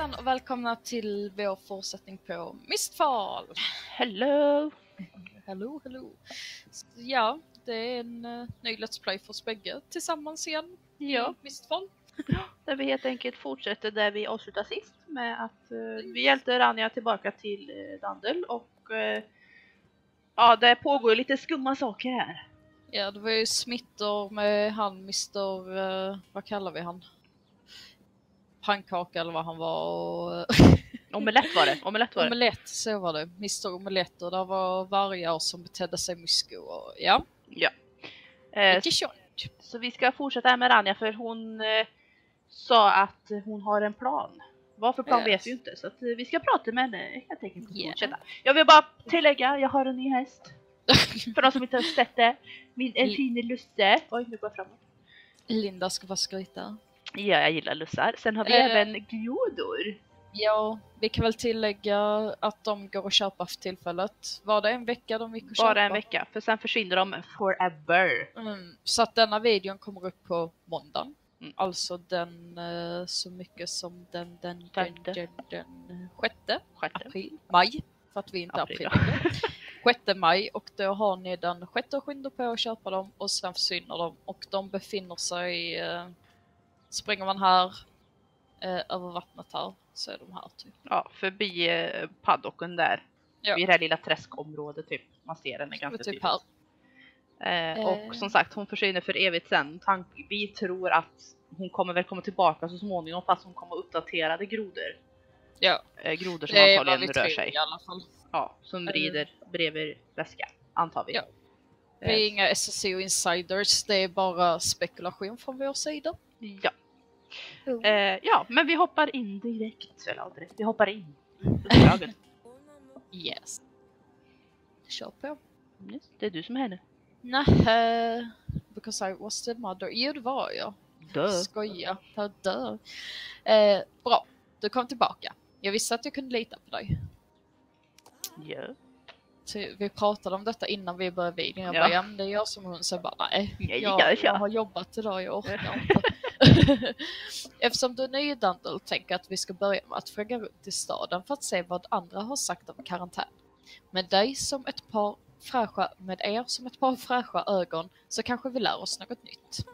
Hejsan och välkomna till vår fortsättning på Mistfall! Hello! Hello, hello! Så, ja, det är en uh, ny Let's Play för oss bägge tillsammans igen Ja. Mistfall. Där vi helt enkelt fortsätter där vi avslutade sist med att eh, vi hjälpte Rania tillbaka till uh, Dandel och eh, ja, det pågår lite skumma saker här. Ja, det var ju smittor med han Mr... Uh, vad kallar vi han? Pannkaka eller vad han var och... Omelett var det, omelett var det. Omelett, så var det. Mr Omelett och där var vargar som betedde sig mysko och ja, Ja. Eh, så vi ska fortsätta med Rania för hon eh, sa att hon har en plan. Vad för plan Yes. vet vi inte så att, eh, vi ska prata med henne helt enkelt Yeah. fortsätta. Jag vill bara tillägga, jag har en ny häst. För de som inte har sett det. Min en fin lusse. Oj, nu går jag framåt. Linda ska bara skryta. Ja, jag gillar lussar. Sen har vi Eh. även glodor. Ja, vi kan väl tillägga att de går att köpa för tillfället. Var det en vecka de gick att Bara köpa? en vecka, för sen försvinner de forever. Mm, så att denna videon kommer upp på måndagen. Mm. Alltså den eh, så mycket som den, den, den, Femte. den, den sjätte Sjätte. april, maj. För att vi inte April, april. Sjätte maj och då har ni den sjätte och sjunde på att köpa dem och sen försvinner de och de befinner sig, eh, springer man här eh, över vattnet här så är de här typ. Ja, förbi eh, paddocken där. Ja. Vid det här lilla träskområdet typ. Man ser henne ganska typ tydligt. Eh, Eh. och som sagt, hon försvinner för evigt sen. Tank vi tror att hon kommer väl komma tillbaka så småningom fast hon kommer uppdaterade grodor. Ja, Eh, grodor som det antagligen rör sig. i alla fall. Ja, som Eh. rider bredvid väska, antar vi. Ja. Eh, Vi är inga SSO insiders, det är bara spekulation från vår sida. Ja. Eh, ja, men vi hoppar in direkt. Eller direkt, vi hoppar in i. Yes. Kör på. Yes, det är du som är henne. Nähä, because I was the mother. Jo, det var jag. Dö. Skoja. Ta dö. Eh, bra, du kom tillbaka. Jag visste att jag kunde lita på dig. Ja. Så vi pratade om detta innan vi började videon. Jag Ja. bara, ja men det är jag som hon. Jag bara, nej. Ja, Jag, ja, ja. jag har jobbat idag, jag orkar inte. Eftersom du är ny i Dundle tänker jag att vi ska börja med att fråga runt i staden för att se vad andra har sagt om karantän. Med dig som ett par fräscha, med er som ett par fräscha ögon så kanske vi lär oss något nytt.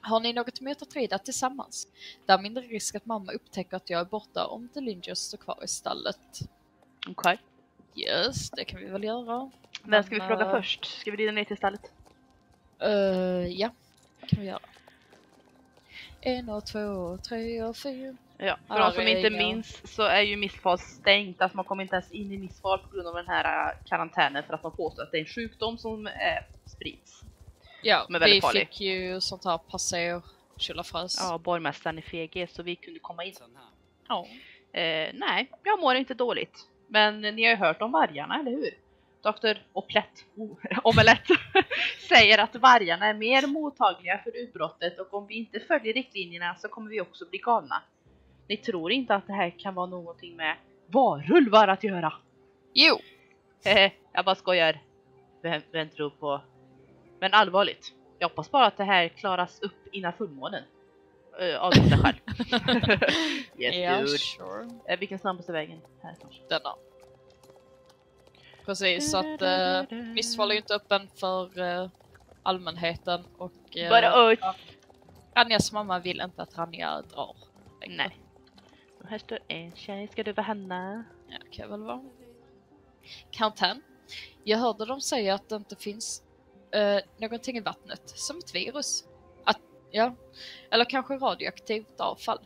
Har ni något emot att rida tillsammans? Det är mindre risk att mamma upptäcker att jag är borta om The Lingers står kvar i stallet. Okej. Yes, det kan vi väl göra. Vem ska vi Men, fråga eh, först? Ska vi rida ner till stallet? Eh, ja, kan vi göra. En och två och tre och fyra. Ja, för de som inte minns så är ju Missfall stängt. Alltså man kommer inte ens in i Missfall på grund av den här äh, karantänen för att de påstår att det är en sjukdom som äh, sprids. Ja, Som är väldigt vi farlig. fick ju sånt här passer tjolafräs. Ja, borgmästaren i FG så vi kunde komma in. Ja. Eh, nej, jag mår inte dåligt. Men ni har ju hört om vargarna, eller hur? Dr. Oplett, oh, Omelett, säger att vargarna är mer mottagliga för utbrottet och om vi inte följer riktlinjerna så kommer vi också bli galna. Ni tror inte att det här kan vara någonting med varulvar att göra? Jo, Eh, jag bara skojar. Vem, vem tror på... Men allvarligt. Jag hoppas bara att det här klaras upp innan fullmånen. Uh, Avgör dig själv. yes ja dude. sure. Eh, vilken snabbaste vägen? Här kanske. Denna. Precis, så att uh, Mistfall är ju inte öppen för eh, allmänheten och uh, Bara oj! Ranjas mamma vill inte att Ranja drar. längre. Nej. Och här står en tjej, ska du vara Hanna? Ja, det kan väl vara. Karantän. Jag hörde dem säga att det inte finns eh, någonting i vattnet, som ett virus. Att, ja, eller kanske radioaktivt avfall.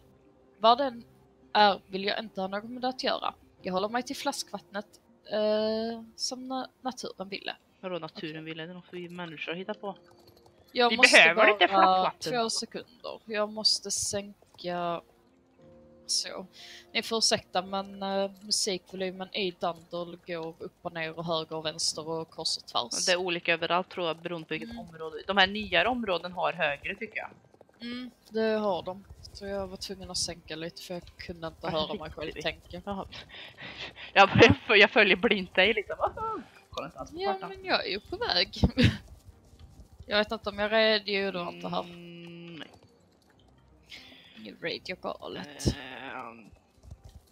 Vad den är vill jag inte ha något med det att göra. Jag håller mig till flaskvattnet eh, som na- naturen ville. Vadå naturen ville? Det är något vi människor hittar på. Jag Vi måste behöver bara lite flaskvatten. två sekunder. Jag måste sänka så. Ni får ursäkta men uh, musikvolymen i Dundle går upp och ner och höger och vänster och kors och tvärs. Det är olika överallt tror jag beroende på vilket Mm. område. De här nyare områden har högre tycker jag. Mm, det har de. Så jag var tvungen att sänka lite för jag kunde inte Vad höra mig själv tänka. Jag, jag, följer blint dig liksom. Kolla inte alls på Ja men jag är ju på väg. jag vet inte om jag redogjorde inte här. Mm, nej. Radio galet. Ehm,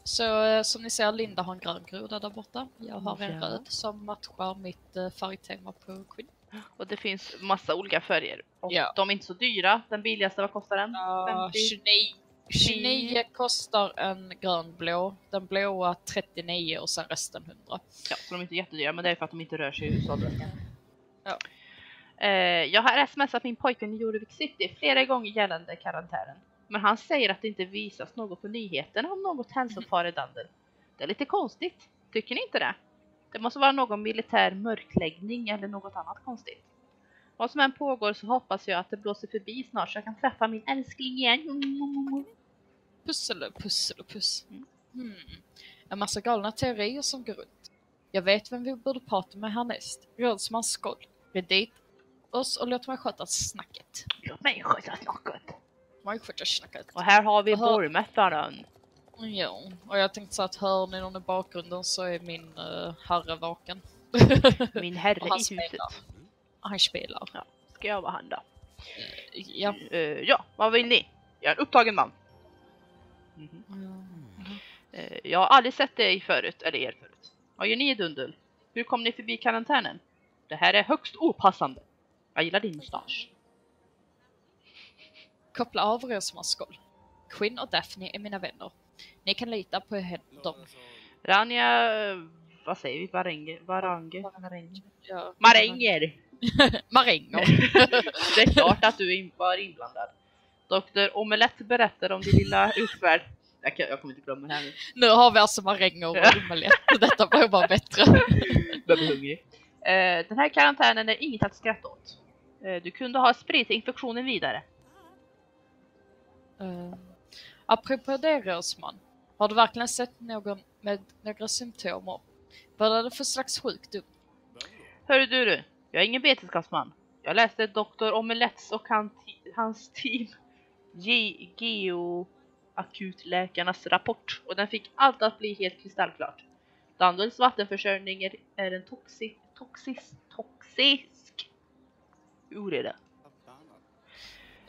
Så eh, som ni ser, Linda har en grön groda där borta. Jag har en Ja. röd som matchar mitt eh, färgtema på Queen. Och det finns massa olika färger. Och Ja. de är inte så dyra. Den billigaste, vad kostar den? 50. 29, 29 kostar en grönblå, den blåa 39 och sen resten 100. Ja, så de är inte jättedyra, men det är för att de inte rör sig i hushållsväskan. Ja. Eh, jag har smsat min pojkvän i Jorvik City flera gånger gällande karantänen. Men han säger att det inte visas något på nyheterna om något hälsofara i Dandel. Det är lite konstigt. Tycker ni inte det? Det måste vara någon militär mörkläggning eller något annat konstigt. Vad som än pågår så hoppas jag att det blåser förbi snart så jag kan träffa min älskling igen. Pussel och pussel och puss. Mm. Hmm. En massa galna teorier som går runt. Jag vet vem vi borde prata med härnäst. Rådsman Skoll. Rid dit oss och låt mig sköta snacket. Låt mig sköta snacket. Mig sköta snacket. Och här har vi borgmästaren. Ja, och jag tänkte så att hör ni någon i bakgrunden så är min uh, herre vaken. Min herre i spelar. huset. Han spelar. Ska jag vara han då? Ja. Eh, ja, vad vill ni? Jag är en upptagen man. Mhm. Mm. Eh, jag har aldrig sett dig förut, eller er förut. Vad gör ni i Dundel? Hur kom ni förbi karantänen? Det här är högst opassande. Jag gillar din mustasch. Koppla av Rådsman Skoll. Quinn och Daphne är mina vänner. Ni kan lita på dem. Rania, eh, vad säger vi? Varange? Varange? Maränger? Ja. Maränger! Maränger. Det är klart att du var inblandad. Dr. Omelett berättar om din lilla utfärd. Jag, kan, jag kommer inte glömma det här nu. Nu har vi alltså maränger och omelett. Detta blir bara bättre. Jag blir hungrig. Eh, den här karantänen är inget att skratta åt. Eh, du kunde ha spridit infektionen vidare. Uh, apropå det Rosman, Har du verkligen sett någon med några symptomer? Vad är det för slags sjukdom? Hörru du, du, jag är ingen vetenskapsman. Jag läste Dr. Omeletts och han, hans team Ge, Geoakutläkarnas rapport och den fick allt att bli helt kristallklart. Dandels vattenförsörjning är, en toxi, toxisk, toxisk oreda.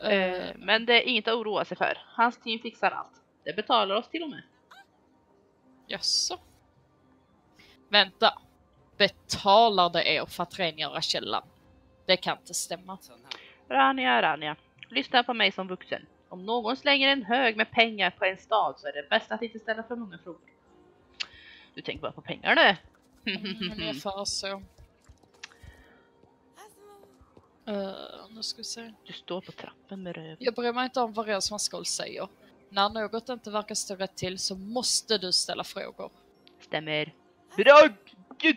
Eh, men det är inget att oroa sig för. Hans team fixar allt. Det betalar oss till och med. jaså? Vänta. Betalar det er för att rengöra källan? Det kan inte stämma. Rania, Rania. Lyssna på mig som vuxen. Om någon slänger en hög med pengar på en stad så är det bäst att inte ställa för många frågor. Du tänker bara på pengar nu? Mm, Ungefär så. Uh, nu ska vi se. Du står på trappen med röv. Jag bryr mig inte om vad Råsman Skoll säger. När något inte verkar stå rätt till så måste du ställa frågor. Stämmer. Bra!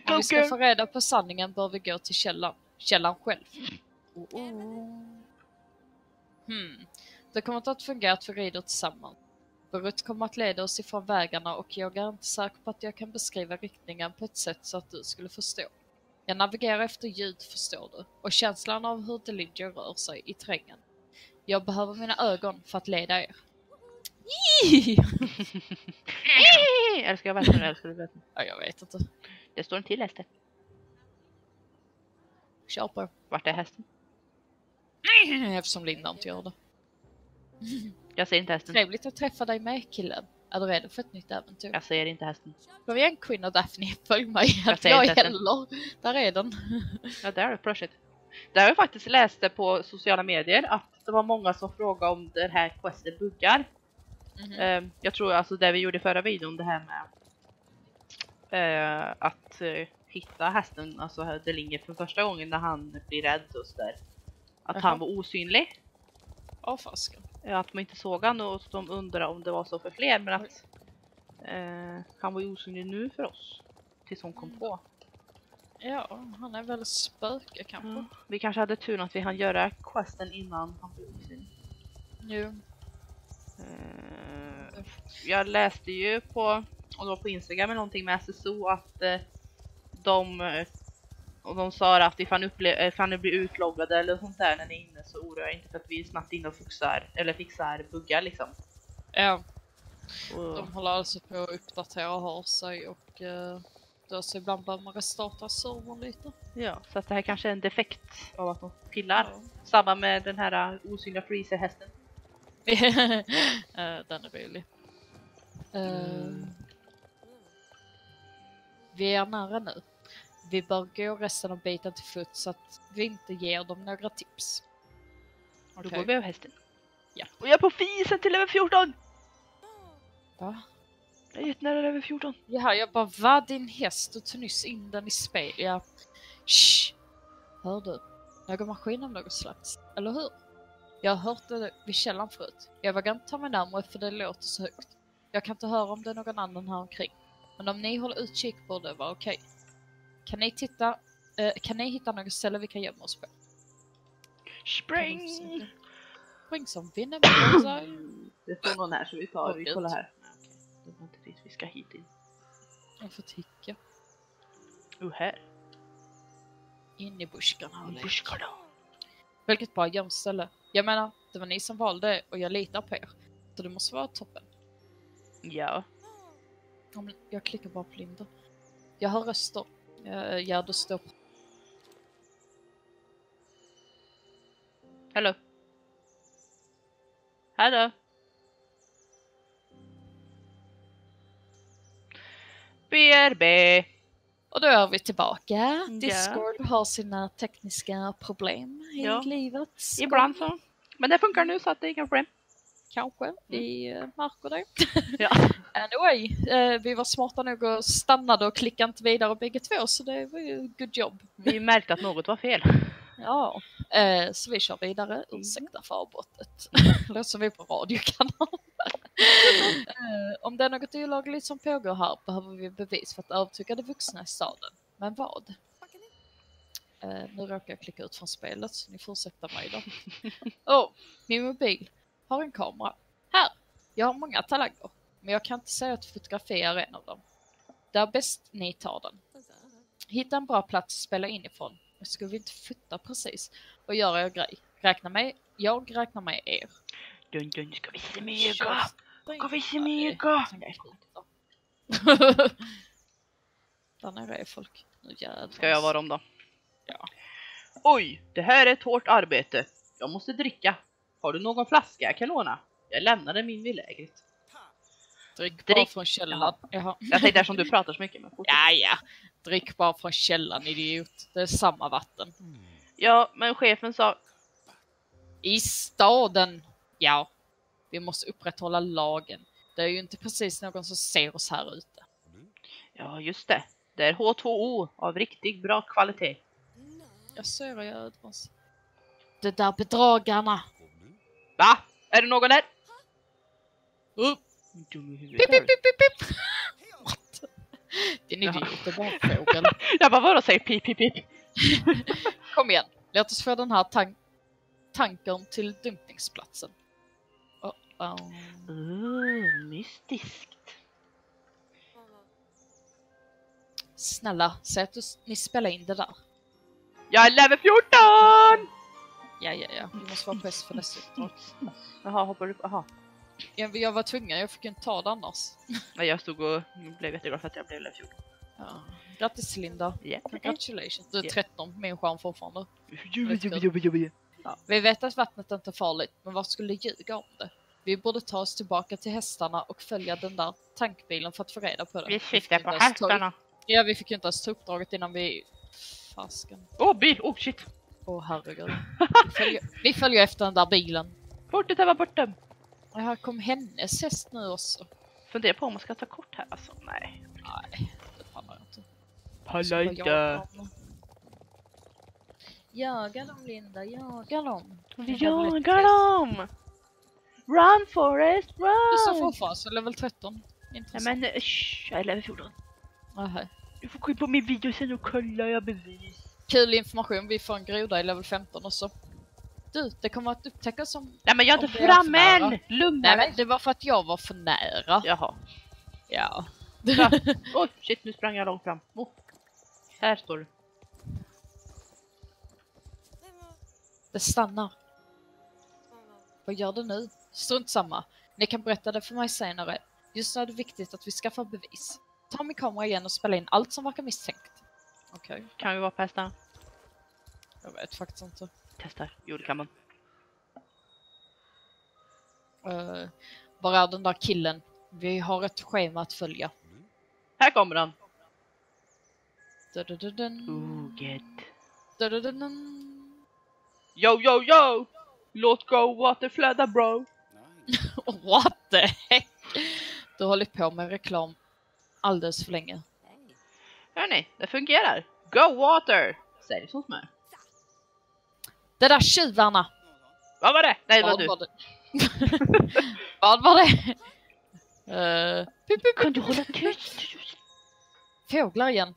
Om vi ska få reda på sanningen bör vi gå till källan. Källan själv. Oh, oh. Hmm. Det kommer inte att fungera att vi rider tillsammans. Brut kommer att leda oss ifrån vägarna och jag är inte säker på att jag kan beskriva riktningen på ett sätt så att du skulle förstå. Jag navigerar efter ljud förstår du, och känslan av hur Delinger rör sig i terrängen. Jag behöver mina ögon för att leda er. Älskar jag verkligen älskar du verkligen. ja, jag vet inte. Det står en till häst där. Kör på. Vart är hästen? Eftersom Linda inte gör det. Jag ser inte hästen. Trevligt att träffa dig med killen. Är du redo för ett nytt äventyr? Jag ser inte hästen. Kom igen Quinn och Daphne, följ mig. Jag jag inte heller. Där är den. Ja, där är det plötsligt. Där har jag faktiskt läst det på sociala medier att det var många som frågade om det här questet buggar. Mhm. Eh, jag tror alltså det vi gjorde i förra videon, det här med eh, att eh, hitta hästen, alltså Delinger för första gången när han blir rädd och sådär. Att Jaha. han var osynlig. Åh fasken. Eh, Att man inte såg han och de undrar om det var så för fler men att eh, han var ju osynlig nu för oss. Tills hon kom på. Ja, han är väl spöke kanske. Mm. Vi kanske hade tur att vi hann göra questen innan han blev osynlig. Jo. Eh, jag läste ju på, och det var på Instagram eller någonting med SSO att eh, de eh, och de sa att ifall ni, upple- ifall ni blir utloggade eller sånt där när ni är inne så oroa er inte för att vi är snabbt inne och fixar, eller fixar buggar liksom. Ja, Och, de håller alltså på att uppdatera och har sig och uh, då så ibland behöver man restarta servern lite. ja, så att det här kanske är en defekt av att de pillar. Ja. Samma med den här uh, osynliga freezer-hästen. Eh, Den är rolig. Eh, Mm. Vi är nära nu. Vi bör gå resten av biten till fots så att vi inte ger dem några tips. Då går vi av hästen. Ja. Och jag är på fisen till level 14! Va? Jag är jättenära level 14. Ja, jag bara, vad din häst? Du tog nyss in den i spel. Ja. Shh! Hör du? Någon maskin av något slags, eller hur? Jag har hört det vid källan förut. Jag vågar inte ta mig närmare för det låter så högt. Jag kan inte höra om det är någon annan här omkring. Men om ni håller utkik borde det vara okej. Kan ni titta, eh, kan ni hitta något ställe vi kan gömma oss på? Spring! Spring som vinner. Det står någon här så vi tar, vi kollar här. Det var inte dit vi ska hit in. Jag får ticka. Oh, här. In i buskarna och leka. Buskar då. Vilket bra gömställe. Jag menar, det var ni som valde och jag litar på er. Så det måste vara toppen. Ja. Ja, men jag klickar bara på Linda. Jag hör röster. Uh, står. Hallå? Hallå? BRB. Och då är vi tillbaka. Discord har sina tekniska problem i Ja. livet. Ibland så. Men det funkar nu så att det är inga problem. Kanske. Vi uh, märker det. Ja. Anyway, eh, vi var smarta nog och stannade och klickade inte vidare bägge två så det var ju good job. Vi märkte att något var fel. Ja, eh, så vi kör vidare. Ursäkta för avbrottet. Låter som vi på radiokanal. eh, om det är något olagligt som pågår här behöver vi bevis för att övertyga de vuxna i staden. Men vad? Eh, nu råkar jag klicka ut från spelet så ni får ursäkta mig då. oh, min mobil har en kamera. Här! Jag har många talanger, men jag kan inte säga att fotografera en av dem. Det är bäst ni tar den. Hitta en bra plats att spela in ifrån. Men skulle vi inte fota precis och göra er grej? Räkna med, jag räknar med er. Dun dun, ska vi se mega? Ska vi se mega? Där nere är folk. Nu jävlar. Ska jag vara dem då? Ja. Oj, det här är ett hårt arbete. Jag måste dricka. Har du någon flaska jag kan låna? Jag lämnade min vid lägret. Drick bara Drick. från källan. Jaha. Jag tänkte eftersom du pratar så mycket. Men fortsätt. Ja, ja. Drick bara från källan idiot. Det är samma vatten. ja, men chefen sa I staden. Ja. Vi måste upprätthålla lagen. Det är ju inte precis någon som ser oss här ute. Ja, just det. Det är H2O av riktigt bra kvalitet. Jag ser er Ödmos. De där bedragarna. Va? Är det någon där? Upp. Dum i Pip, huvudet. pip, pip, pip, pip. What? Din Ja. idiot, det var en fågel. Jag bara, vadå säger pip pip pip? Kom igen, låt oss få den här tank tankern till dumpningsplatsen. Oh, oh. Uh, mystiskt. Snälla, säg att du, ni spelar in det där. Jag är level 14! Ja, ja, ja. Du måste vara på S för nästa uppdrag. Jaha, hoppar du på? Jaha. Jag, jag var tvungen, jag fick inte ta det annars. Nej, Jag stod och blev jätteglad för att jag blev level 14. Ja. Grattis Linda. Ja. Congratulations. Du är Ja. 13, min skärm fortfarande. Ja. Vi vet att vattnet inte är farligt, men vad skulle ljuga om det? Vi borde ta oss tillbaka till hästarna och följa den där tankbilen för att få reda på det. Vi inte på ta- hästarna. Ja, vi fick ju inte ens ta uppdraget innan vi... Fasken. Åh, oh, bil! Oh shit! Åh herregud. Vi följer, vi följer efter den där bilen. Fortet här var borta! Och här kom hennes häst nu också. Funderar på om man ska ta kort här alltså. Nej. Nej, det pallar jag inte. Palla Så bara inte. jaga dem. Jaga dem Linda, jaga dem. Vi Det jagar dem! Run Forest, Du står run! fortfarande så level 13. Nej men eh, shh, jag är level 14. Nähä. Du får gå in på min video sen och kolla, jag har bevis. Kul information, vi får en groda i level 15 också. Du, det kommer att upptäckas som... Nej men jag är inte framme än! Lugna Nej men det var för att jag var för nära. Jaha. Ja. Oj, shit nu sprang jag långt fram. Oh. Här står du. Det stannar. Vad gör det nu? Strunt samma. Ni kan berätta det för mig senare. Just nu är det viktigt att vi skaffar bevis. Ta min kamera igen och spela in allt som verkar misstänkt. Okej, Kan vi vara på hästarna? jag vet faktiskt inte. Testar. Jo det kan man. Uh, bara den där killen. Vi har ett schema att följa. Här kommer han! Dudududun. Ooh, get. Dudududun. Yo, yo, yo! Låt go waterflöda bro! What the heck? Du har hållit på med reklam alldeles för länge. Hörni, det fungerar! Go water! Säg som smör. Det där tjuvarna! Vad var det? Nej, Vad du. var det? Vad var det? Uh, pip, pip, Kan du hålla tyst? fåglar igen.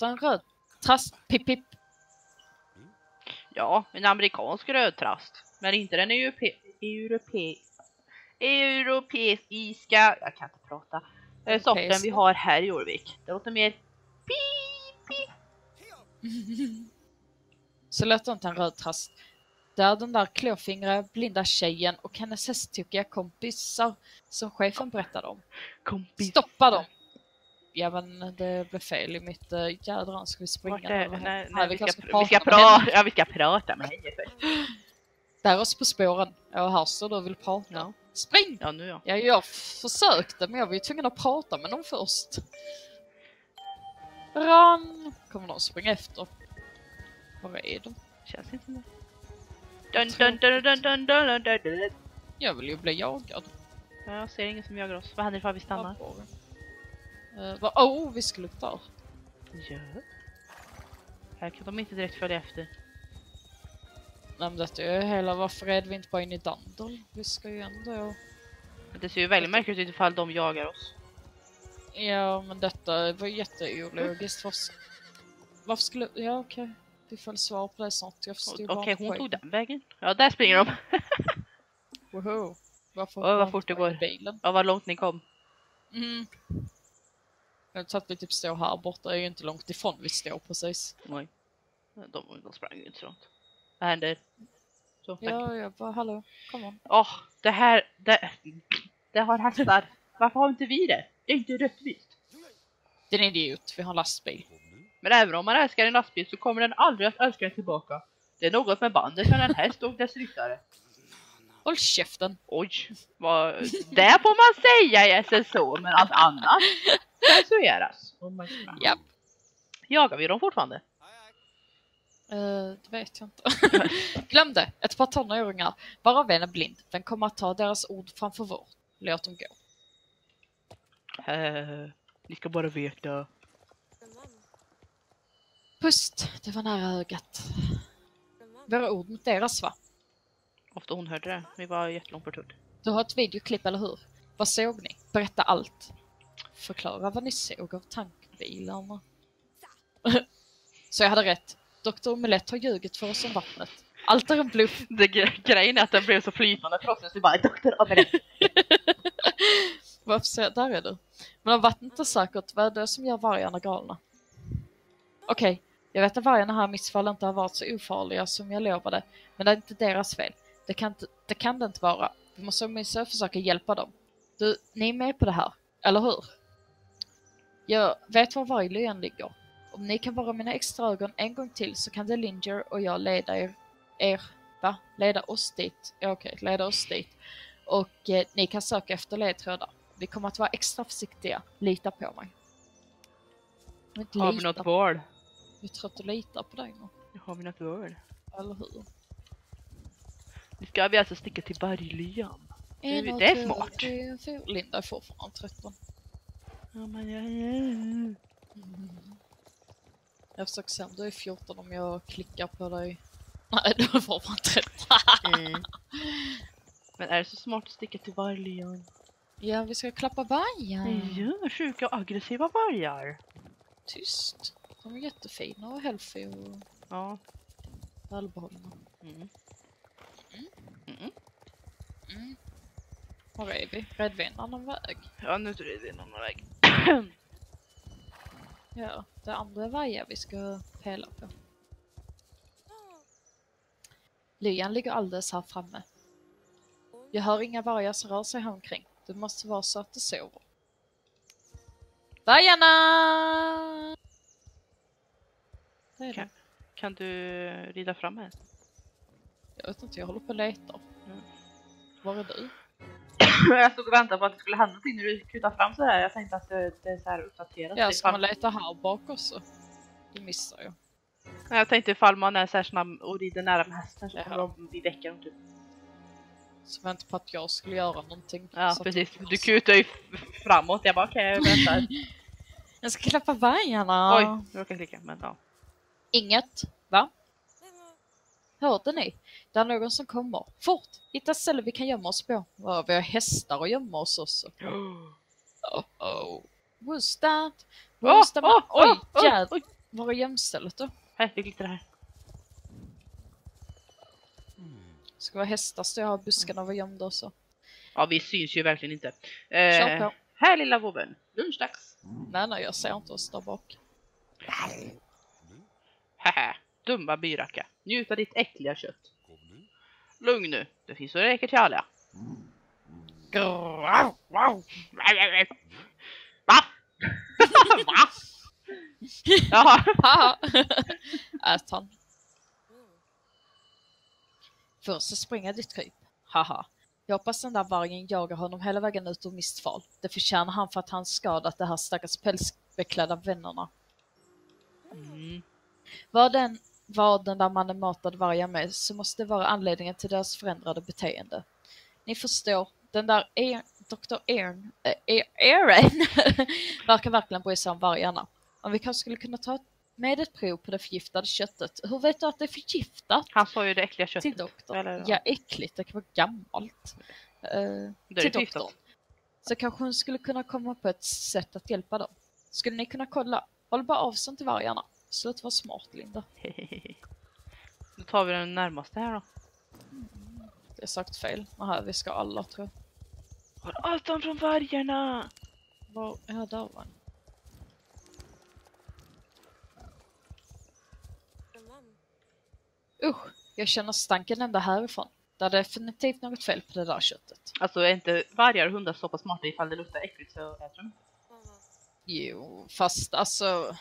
En röd trast pip pip. Ja, en amerikansk rödtrast. Men inte den europe... europe europeiska... Jag kan inte prata. Eh, Sorten vi Europeiska. har här i Jorvik. Det låter mer pip, pip. Så låt inte en röd trast. Där den där klåfingriga blinda tjejen och hennes hästtokiga kompisar som chefen berättade om. Kompis. Stoppa dem! Ja men det blev fel i mitt uh, jädrar, ska vi springa Vart är... eller? Nej, Nej, nej, vi, ska, vi ska prata med henne. prata. Ja, vi ska prata med henne först. Bär oss på spåren. Ja, här står du och vill prata. Ja. Spring där nu ja. ja! jag försökte men jag var ju tvungen att prata med dem först. Run! Kommer de springa efter? Var är de? Känns inte med. Dun, dun, dun, dun, dun, dun, dun, dun. Jag vill ju bli jagad. Jag ser ingen som jagar oss. Vad händer ifall vi stannar? Uh, vad, oh, vi skulle upp där. Ja. Här kan de inte direkt följa efter. Nej men detta är ju hela, varför är vi inte bara inne i Dandel? Vi ska ju ändå... Men det ser ju väldigt märkligt ut ifall de jagar oss. Ja men detta var jätteologiskt. Varför, varför skulle... Ja okej. Vi får svar på det snart. Jag förstod Okej, inte hon tog den vägen. Ja, där springer de. Woho. Varför Oj, vad fort det går. Bilen? Ja, vad långt ni kom. Mm. Jag tror att vi typ står här borta, det är ju inte långt ifrån vi står precis. Oj. De, de sprang ju inte så långt. Vad händer? Så. Ja, jag bara hallå, kom on. Åh, det här, det, det har hästar. Varför har inte vi det? Det är inte rättvist. Det är en idiot, vi har en lastbil. Men även om man älskar en lastbil så kommer den aldrig att älska en tillbaka. Det är något med bandet mellan en häst och dess ryttare. Håll käften! Oj, vad, det får man säga i SSO, men allt annat censureras. Ja, Jagar vi dem fortfarande? Eh, det vet jag inte. Glöm det, ett par tonåringar, varav en är blind. Den kommer att ta deras ord framför vårt. Låt dem gå. Uh, ni ska bara veta. Pust, det var nära ögat. Våra ord mot deras va? Ofta hon hörde det. Vi var jättelångt bort. Du har ett videoklipp, eller hur? Vad såg ni? Berätta allt. Förklara vad ni såg av tankbilarna. Så jag hade rätt. Dr. Omelett har ljugit för oss om vattnet. Allt är en bluff. Det gre- grejen är att den blev så flytande för oss så vi bara doktor Omelett. Varför säger jag, där är du. Men om vattnet är säkert, vad är det som gör vargarna galna? Okej, jag vet att vargarna här i mitt fall inte har varit så ofarliga som jag lovade, men det är inte deras fel. Det kan, inte, det kan det inte vara. Vi måste åtminstone försöka hjälpa dem. Du, ni är med på det här, eller hur? Jag vet var varglyan ligger. Om ni kan vara mina extra ögon en gång till så kan Delinger och jag leda er, er va? Leda oss dit. Ja, okej, leda oss dit. Och eh, ni kan söka efter ledtrådar. Vi kommer att vara extra försiktiga. Lita på mig. Inte Har vi lita något val? Jag är trött att lita på dig nu. Har vi något val? Eller hur? Nu ska vi alltså sticka till varglyan. Det är- det är smart. Linda är fortfarande 13. Ja, men jag... Mm. Jag försöker se om du är 14 om jag klickar på dig. Nej, du är fortfarande 13. Mm. Men är det så smart att sticka till varglyan? ja, vi ska klappa vargen. Ja, sjuka och aggressiva vargar. Tyst. De är jättefina och healthy och Ja. välbehållna. Mm. Mm. Var är vi? Red vi en annan väg? Ja, nu är en annan väg. Ja, det andra är vargar vi ska pela på. Lyan ligger alldeles här framme. Jag hör inga vargar som rör sig här omkring. Det måste vara så att de sover. Vargarna! Det är det. Kan du rida fram här? Jag vet inte, jag håller på och letar. Mm. Var är du? jag stod och väntade på att det skulle hända någonting när du kutade fram så här. Jag tänkte att det, det är så här uppdaterat. Ja, ska man leta här bak också? Det missar jag. Jag tänkte ifall man är så här snabb och rider nära med hästen så kommer de vid veckan typ. Så vänta på att jag skulle göra någonting. Ja precis, du kutar ju framåt. Jag bara okej, jag väntar. Jag ska klappa vargarna. Oj, jag råkade klicka men ja. Inget, va? Hörde ni? Det är någon som kommer. Fort! Hitta ställe vi kan gömma oss på. Vi har hästar att gömma oss också. Oh, oh. Who's that? Åh, Who's that? åh, Oj, åh, oj, jäd... oj. Var är gömstället då? Här, vi klickar här. Ska vara hästar stå här i buskarna och vara gömda och så. Ja, vi syns ju verkligen inte. Eh, här lilla vovven, lunchdags. Nej, nej, jag ser inte oss där bak. Haha, dumma byracka. Njut av ditt äckliga kött. Lugn nu, det finns så det räcker till alla. Va? Va? Jaha. Ät han. Först springa ditt kryp. Haha. Jag hoppas den där vargen jagar honom hela vägen ut ur mistfall. Det förtjänar han för att han skadat de här stackars pälsbeklädda vännerna. Mm. Vad den, vad den där mannen matade vargar med så måste det vara anledningen till deras förändrade beteende. Ni förstår, den där er, Dr. Aaron, äh, Aaron verkar verkligen bry sig om vargarna. Om vi kanske skulle kunna ta med ett prov på det förgiftade köttet. Hur vet du att det är förgiftat? Han sa ju det äckliga Till köttet. doktorn. Eller- Ja, äckligt. Det kan vara gammalt. Uh, till doktorn. Så kanske hon skulle kunna komma på ett sätt att hjälpa dem. Skulle ni kunna kolla? Håll bara avstånd till vargarna. Sluta vara smart, Linda. Då tar vi den närmaste här då. Det är sagt fel. Nähä, vi ska alla tror jag. Håll avstånd från vargarna! Var, ja, där var. Usch, jag känner stanken ända härifrån. Det är definitivt något fel på det där köttet. Alltså är inte vargar och hundar så pass smarta ifall det luktar äckligt så äter de. Jo, fast alltså...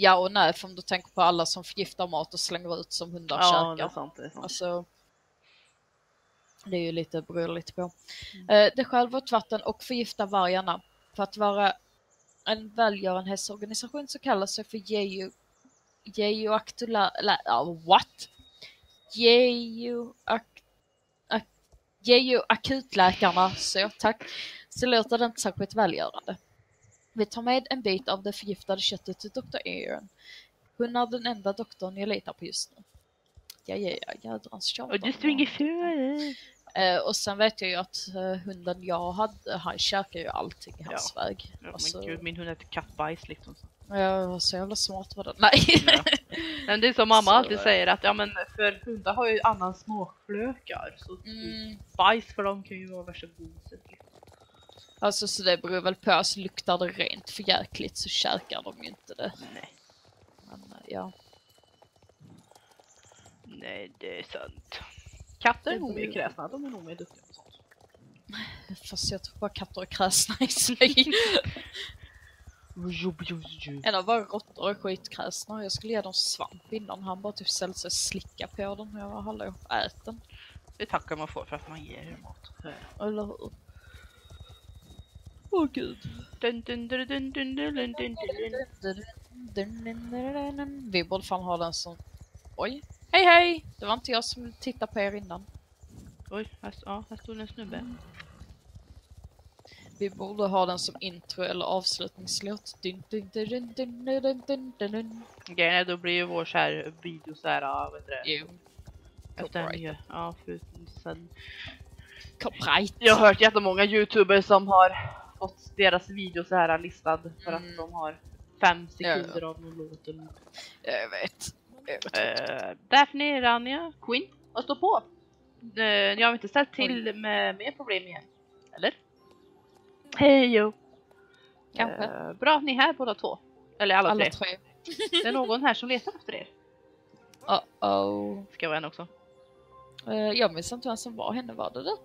Ja och nej, för om du tänker på alla som förgiftar mat och slänger ut som hundar Ja, det är käkar. sant. Det är sant. Alltså... Det är ju lite, beror lite på. Eh, det stjäl vårt vatten och förgiftar vargarna. För att vara en välgörenhetsorganisation så kallas sig för Geo... Geo Actula... lä- ja, what? Geo... Ak, ak, Geo Akutläkarna, så tack. Så låter det inte särskilt välgörande. Vi tar med en bit av det förgiftade köttet till Dr. Aaron. Hon är den enda doktorn jag litar på just nu. Ja, ja, ja, jädrans tjat. Och du springer före! Eh, och sen vet jag ju att eh, hunden jag hade, han käkar ju allting i hans väg. Ja, Alltså, gud, min hund äter kattbajs liksom. var så jävla smart var den. Nej! Ja. Men det är som mamma Så, alltid säger att ja men för hundar har ju annan smakflökar så Mm, bajs för dem kan ju vara värsta godiset. Alltså så det beror väl på, alltså luktar det rent för jäkligt så käkar de ju inte det. Nej, Men eh, ja. nej det är sant. Katter är nog mer kräsna, de är nog mer duktiga på sånt. Fast jag tror bara katter är kräsna i sig. Eller bara råttor är skitkräsna. Jag skulle ge dem svamp innan han bara typ ställde sig och slicka på den. Jag bara, hallå, ät den. Det tackar man får för att man ger dem mat. Eller hur? Åh gud. Dun, dun, dun, dun, dun, dun, dun, dun, dun. Vi borde fan ha den som... Oj. Hej hej! Det var inte jag som tittade på er innan. Oj, här, ja, här stod en snubbe. Vi borde ha den som intro eller avslutningslåt. Dun, dun, dun, dun, dun, dun, dun, dun, dun. Grejen är då blir ju vår så här video så här, ja, heter det? Jo. Efter nya, ja, för, sen. Copyright. Jag har hört jättemånga youtubers som har fått deras video så här listad för Mm. att de har fem Ja, ja. sekunder av någon låt eller något. Jag vet. Jag vet. Eh, Daphne, Rania, Queen, vad står på? Uh, jag har inte ställt till med mer problem igen. Eller? Hej jo! Kanske. Eh, bra, ni är här båda två. Eller alla, Alla tre. tre. Det är någon här som letar efter er. Uh-oh. Ska jag vara en också? Eh, jag minns inte vem som var henne, var det det?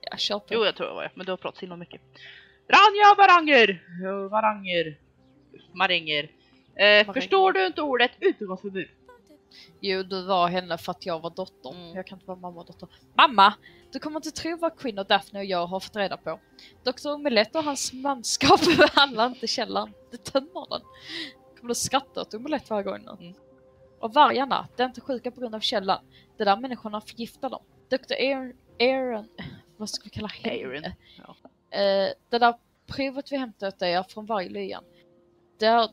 Ja, kör på. Jo, jag tror jag var jag, men du har pratat så mycket. Ranja Varanger! Varanger. Maränger. Eh, förstår du inte ordet utegångsförbud? Jo, du var henne för att jag var dottern. Mm. Jag kan inte vara mamma och dotter. Mamma! Du kommer inte tro vad Quinn och Daphne och jag har fått reda på. Dr. Omelette och hans manskap behandlar inte källaren. Det tömmer den. Kommer du skratta åt Omelette varje gång nu? Mm. Och vargarna, de är inte sjuka på grund av källan. De där människorna förgiftar dem. Dr. Aaron, Aaron vad ska vi kalla henne? Aaron, ja. Eh, det där provet vi hämtade åt dig är från varglyan. Där,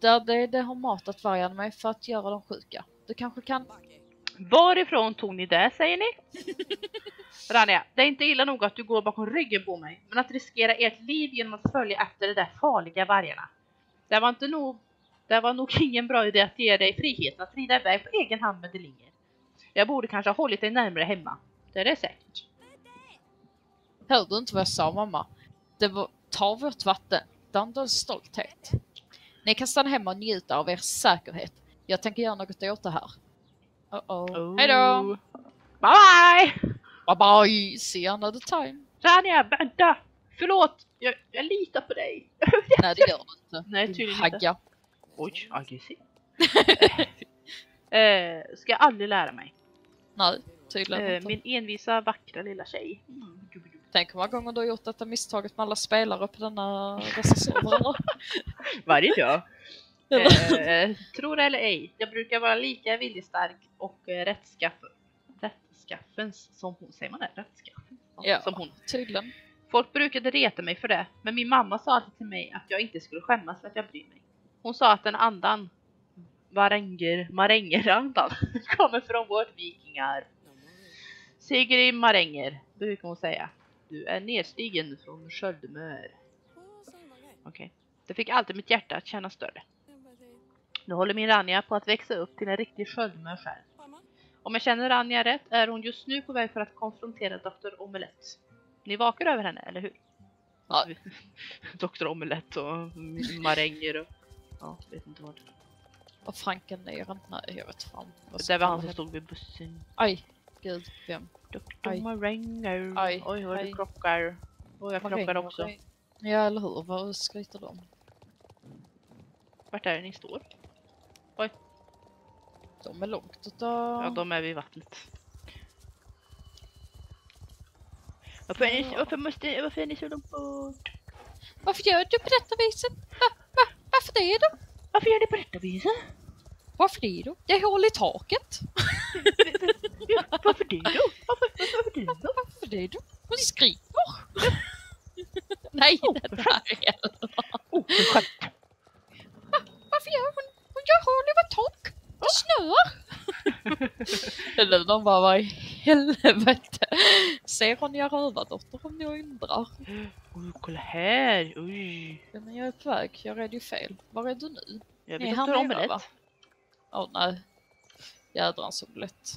där det, det har matat vargarna med för att göra dem sjuka. Du kanske kan... Varifrån tog ni det säger ni? Rania, det är inte illa nog att du går bakom ryggen på mig, men att riskera ert liv genom att följa efter de där farliga vargarna. Det var inte nog, det var nog ingen bra idé att ge dig friheten att rida iväg på egen hand med Delinger. Jag borde kanske ha hållit dig närmare hemma. Det är det säkert. Hörde du inte vad jag sa mamma? Det var, ta vårt vatten. Dandels stolthet. Ni kan stanna hemma och njuta av er säkerhet. Jag tänker göra något åt det här. Uh oh. Hejdå! Bye bye! Bye bye! See you another time. Rania, vänta! Förlåt! Jag, jag litar på dig. Nej det gör du inte. Nej, tydligen inte. hagga. Oj, aggressiv. eh, ska jag aldrig lära mig. Nej, tydligen Eh, inte. min envisa vackra lilla tjej. Mm. Tänk hur många gånger du har gjort detta misstaget med alla spelare på denna, dessa. Varje dag. Eh, tror eller ej, jag brukar vara lika viljestark och eh, rättskaff rättskaffens som hon, säger man det? Rättskaffen? Ja. Som hon. Tydligen. Folk brukade reta mig för det, men min mamma sa alltid till mig att jag inte skulle skämmas för att jag bryr mig. Hon sa att den andan, maränger, marängerandan, kommer från vårt vikingar. Sigrid Maränger, brukar hon säga. Du är nedstigen från Sköldmör. Okej. Det fick alltid mitt hjärta att kännas större. Nu håller min Rania på att växa upp till en riktig Sköldmör själv. Om jag känner Rania rätt är hon just nu på väg för att konfrontera Dr. Omelette. Ni vakar över henne, eller hur? Ja. Dr. Omelette och maränger och... Ja, vet inte vad. Och Franken Nyren? Nej, jag vet fan. Det var han som stod vid bussen. Aj, gud, vem? Aj. Maränger. Aj, Oj, vad aj. du krockar. Oj, jag krockar också. maränger. Ja, eller hur? Vad skryter om? Vart är det ni står? De är långt utav... Ja, de är vid vattnet. Varför är ni, varför måste, varför är ni så långt bort? Varför gör du på detta viset? Va, va, varför det då? Varför gör ni på detta viset? Varför det då? Det är hål i taket. Ja, varför det då? Varför, varför det då? Varför det då? Hon skriker. Nej, det där är Oh, skönt. Varför gör hon? Hon gör vårt tak. Det snöar. Eller de bara, vad i helvete? Ser hon jag rövardotter om ni undrar? Oj, kolla här. Oj. Men jag är på väg, jag är ju fel. Var är du nu? Jag vet är Omelette. va? Åh nej. Jädrans omelett.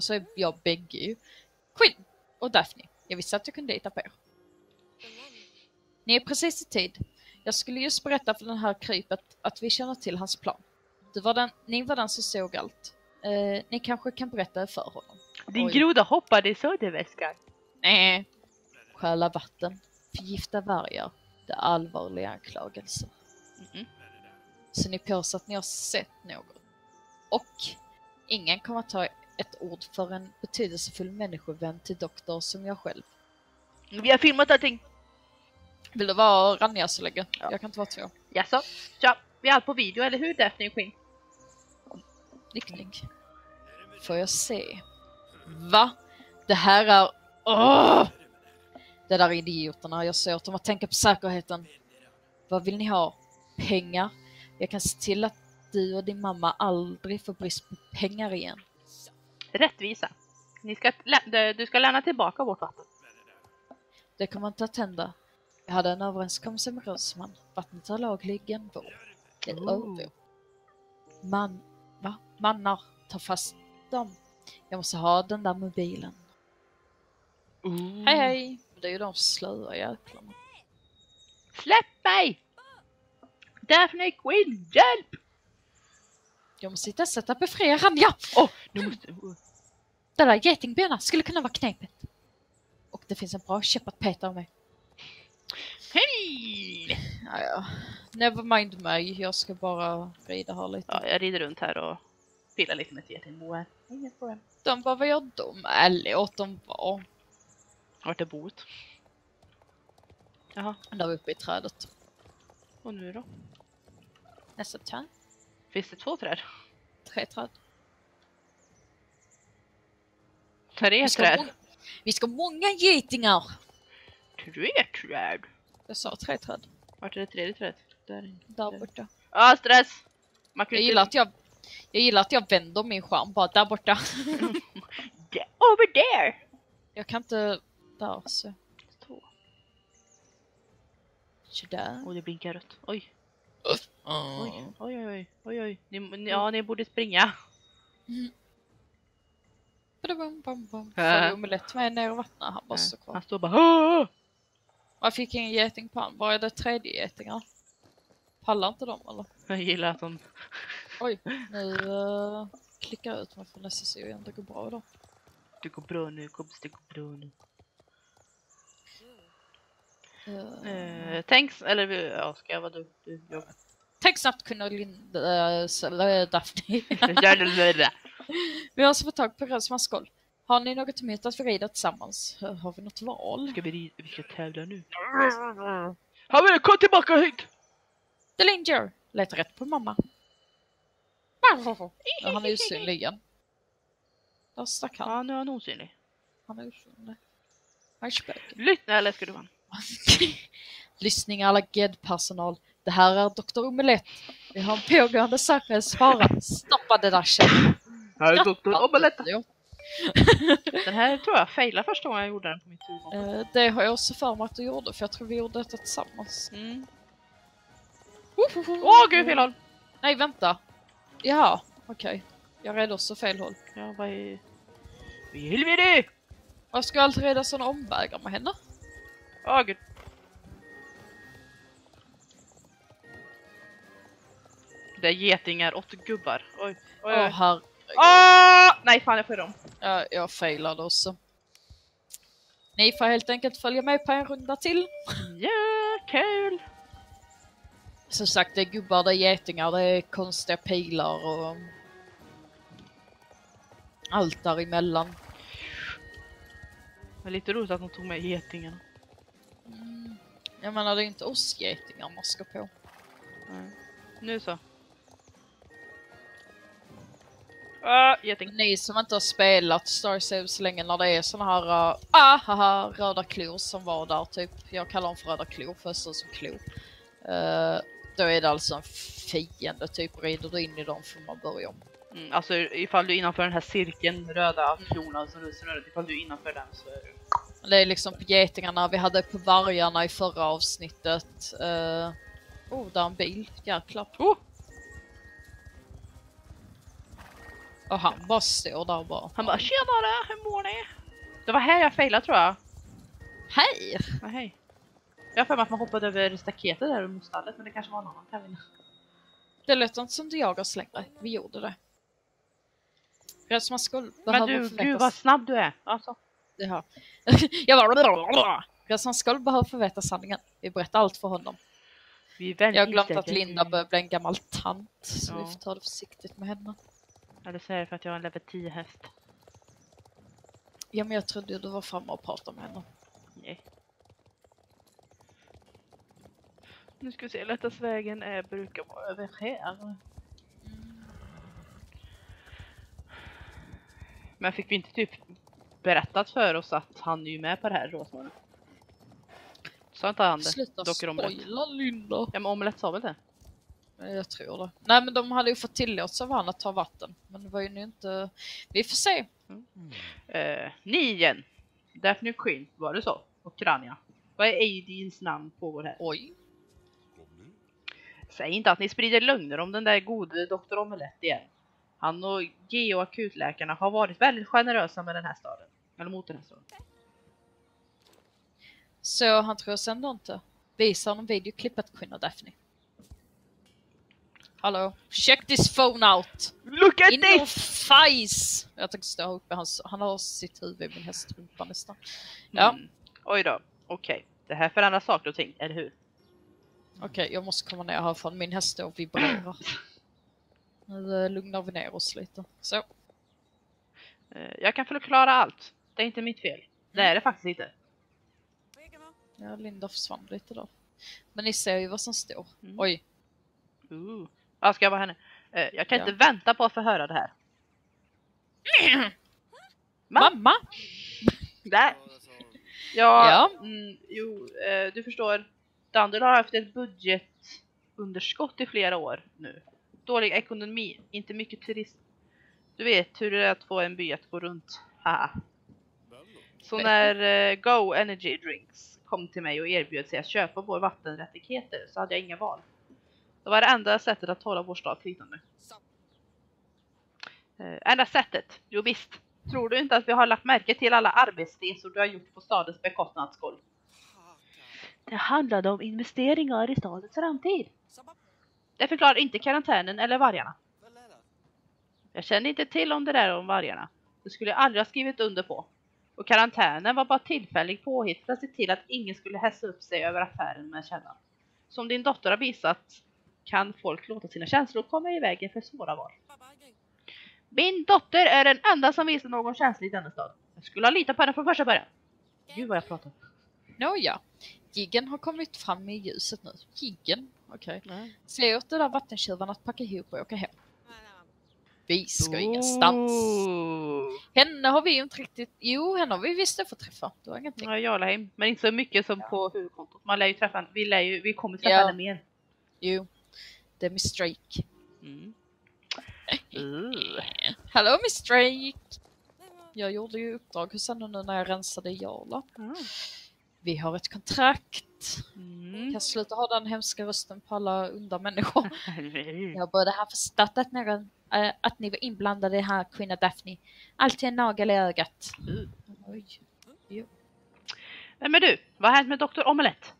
Och så är jag bägge ju. Quinn och Daphne. Jag visste att jag kunde lita på er. Ni är precis i tid. Jag skulle just berätta för den här krypet att vi känner till hans plan. Du var den, ni var den som såg allt. Eh, ni kanske kan berätta för honom. Din Oj. groda hoppade i söderväskan. Nej. Stjäla vatten, förgifta vargar. Det är allvarliga anklagelser. Mhm. Så ni påstår att ni har sett något. Och ingen kommer att ta ett ord för en betydelsefull människovän till doktor som jag själv. Vi har filmat allting. Vill du vara Ranja så länge? Ja. Jag kan inte vara två. Jaså? Ja, vi är allt på video, eller hur Daphne och Queen? Nick, nick. Får jag se? Va? Det här är... Åh! Det där är idioterna. Jag säger åt dem att tänka på säkerheten. Vad vill ni ha? Pengar? Jag kan se till att du och din mamma aldrig får brist på pengar igen. Rättvisa. Ni ska, du ska lämna tillbaka vårt vatten. Det kommer inte att hända. Jag hade en överenskommelse med Rosman. Vattnet är lagligen vår. Det är Oh. Man... Va? Mannar, ta fast dem. Jag måste ha den där mobilen. Hej hej! Det är ju de slöa jäklarna. Släpp mig! Daphne Queen, hjälp! Jag måste hitta ett sätt att befria Ranja! Åh, nu måste... Det där getingbena skulle kunna vara knepet. Och det finns en bra käpp att peta av mig. Hej! Ja, ja. Never mind mig, jag ska bara rida här lite. Ja, jag rider runt här och pillar lite med ett getingbo. Inget problem. De bara, vad gör de? Äh, låt dem vara. Vart är boet? Jaha, Där uppe i trädet. och nu då? Nästa träd. Finns det två träd? Tre träd. Tre Vi träd? många, vi ska många getingar! Tre träd? Jag sa tre träd. Vart är det tredje trädet? Där. Där borta. Ah, stress! Man Jag gillar att jag, jag gillar att jag vänder min skärm bara där borta. Over there! Jag kan inte... Där så. Sådär. Och det blinkar rött. Oj, Oj. oj, oj, oj, oj, oj. Ni, ni- ja, ni borde springa. Badabam, bam, bam. Äh. Får omelett med ner och vattna. Han bara står Han kvar. står bara Jag fick ingen geting på han. Var är det tredje getingar? Pallar inte de eller? Jag gillar att de... Oj, nu uh, klickar jag ut mig från SSC igen. Det går bra idag. Det går bra nu, kompis, det går bra nu. Uh, Eh, thanks, eller ja, ska jag vara du? du jag. Tänk snabbt kunna Linda, Daphne. Vi har alltså fått tag på Resmas skål. Har ni något emot att vi rider tillsammans? Eh, Har vi något val? Ska vi, ri- vi ska tävla nu. Han vill kom tillbaka hit! Dillinger! Letar rätt på mamma. Han är osynlig igen. Där stack han. Ja, nu är han osynlig. Han är osynlig. Han är. Lyssna, eller ska du vara? Lyssning alla GED-personal. Det här är Dr. Omelett. Vi har en pågående säkerhetsfara. Stoppa det där källan. Här är doktor Omelett. Den här tror jag failade första gången jag gjorde den på mitt huvud. Eh, Det har jag också för mig att du gjorde, för jag tror vi gjorde detta tillsammans. Mm. Åh gud, fel håll! Nej, vänta. Jaha, okej. Jag red också fel håll. Ja, vad är... Vill vi det? Jag ska alltid reda sådana omvägar med henne. Åh gud. Det är getingar åt gubbar. Oj, oj, Åh oj. Åh! Nej, fan jag får dem. Ja, jag failade också. Ni får helt enkelt följa med på en runda till. Ja, kul! Som sagt, det är gubbar, det är getingar, det är konstiga pilar och allt däremellan. Det är lite roligt att de tog med getingarna. Mm. Jag menar, det är inte oss getingar man ska på. Nej. Nu så. Ah, geting. Ni som inte har spelat Star Sail så länge när det är såna här uh, ah, haha, röda klor som var där typ. Jag kallar dem för röda klor för det som klor. Uh, då är det alltså en fiende typ. Rider du in i dem får man börja om. Mm, alltså ifall du är innanför den här cirkeln, röda klorna som du snurrar, ifall du är innanför den så är du... Det är liksom på getingarna, vi hade på vargarna i förra avsnittet. Uh, oh, där är en bil. Jäklar. Oh! Och han bara står där och bara. Han bara tjenare, hur mår ni? Det var här jag failade tror jag. Hej! Ja, hej. Jag har för mig att man hoppade över staketet där mot stallet men det kanske var en annan tävling. Det lät inte som jagade oss längre. Vi gjorde det. Resma skulle Men du, gud vad snabb du är. Alltså. Det här. jag bara... Resma skulle behöva få veta sanningen. Vi berättar allt för honom. Jag har glömt att. Linda börjar bli en gammal tant. Så Ja. vi får ta det försiktigt med henne. Eller så är det för att jag har en level 10 häst. Ja men jag trodde du var framme och pratade med henne. Nej. Nu ska vi se, lättast vägen är, brukar vara över här. Men fick vi inte typ berättat för oss att han är ju med på det här Råsmålet? Sa inte han det? Sluta spoila Linda. Ja men Omelett sa väl det? Jag tror det. Nej men de hade ju fått tillåtelse av han att ta vatten. Men det var ju nu inte... Vi får se. Uh, ni igen. Daphne Queen, var det så? Och Krania. Vad är Aidins namn på vår här? Oj. Säg inte att ni sprider lögner om den där gode Dr. Omelett igen. Han och Geo akutläkarna har varit väldigt generösa med den här staden. Eller mot den här staden. Så han tror oss ändå inte. Visa honom videoklippet och Daphne. Hallå? Check this phone out! Look at In your face! Jag tänkte stå uppe, han, han har sitt huvud i min hästrumpa nästan. Ja. Mm. Oj då, okej. Det här förändrar saker och ting, eller hur? Okej, jag måste komma ner härifrån. Min häst står och vibrerar. Nu eh, lugnar vi ner oss lite. Så. Eh, Jag kan förklara allt. Det är inte mitt fel. Det är det faktiskt inte. Ja, Linda försvann lite då. Men ni ser ju vad som står. Mm. Oj. Ooh. Ja, ska jag vara henne? Eh, Jag kan Ja. inte vänta på att få höra det här. Mamma! Där. Ja, Ja. Mm, jo, eh, du förstår. Dandel har haft ett budgetunderskott i flera år nu. Dålig ekonomi, inte mycket turism. Du vet hur det är att få en by att gå runt. Haha. Så när eh, Go Energy Drinks kom till mig och erbjöd sig att köpa vår vattenrättigheter så hade jag inga val. Det var det enda sättet att hålla vår stad flytande. Eh, enda sättet? Jo visst. Tror du inte att vi har lagt märke till alla arbetsresor du har gjort på stadens bekostnadsskål? Det handlade om investeringar i stadens framtid. Det förklarar inte karantänen eller vargarna. Jag kände inte till om det där om vargarna. Det skulle jag aldrig ha skrivit under på. Och karantänen var bara tillfällig påhitt för att se till att ingen skulle hässa upp sig över affären med källan. Som din dotter har visat kan folk låta sina känslor komma i vägen för svåra val. Min dotter är den enda som visar någon känsla i denna stad. Jag skulle ha litat på henne från första början. Gud vad jag pratar. Nåja. Jiggen har kommit fram i ljuset nu. Jiggen? Okej. Säg åt de där vattentjuvarna att packa ihop och åka hem. Vi ska ingenstans. Henne har vi ju inte riktigt... Jo, henne har vi visst få träffa. Det var ingenting. Ja, Jarlaheim. Men inte så mycket som på huvudkontot. Man lär ju träffa. Vi, lär ju, vi kommer träffa Ja. henne mer. Jo. Det är Miss Drake. Mm. Ooh. Hallå Miss Drake! Jag gjorde ju uppdrag hos henne nu när jag rensade Jarla. Vi har ett kontrakt. Mm. Jag slutar ha den hemska rösten på alla onda människor. Jag borde ha förstått att, ni, äh, att ni var inblandade i här kvinna Daphne. Alltid en nagel i ögat. Mm. Oj. Men du, vad har hänt med Dr. Omelett?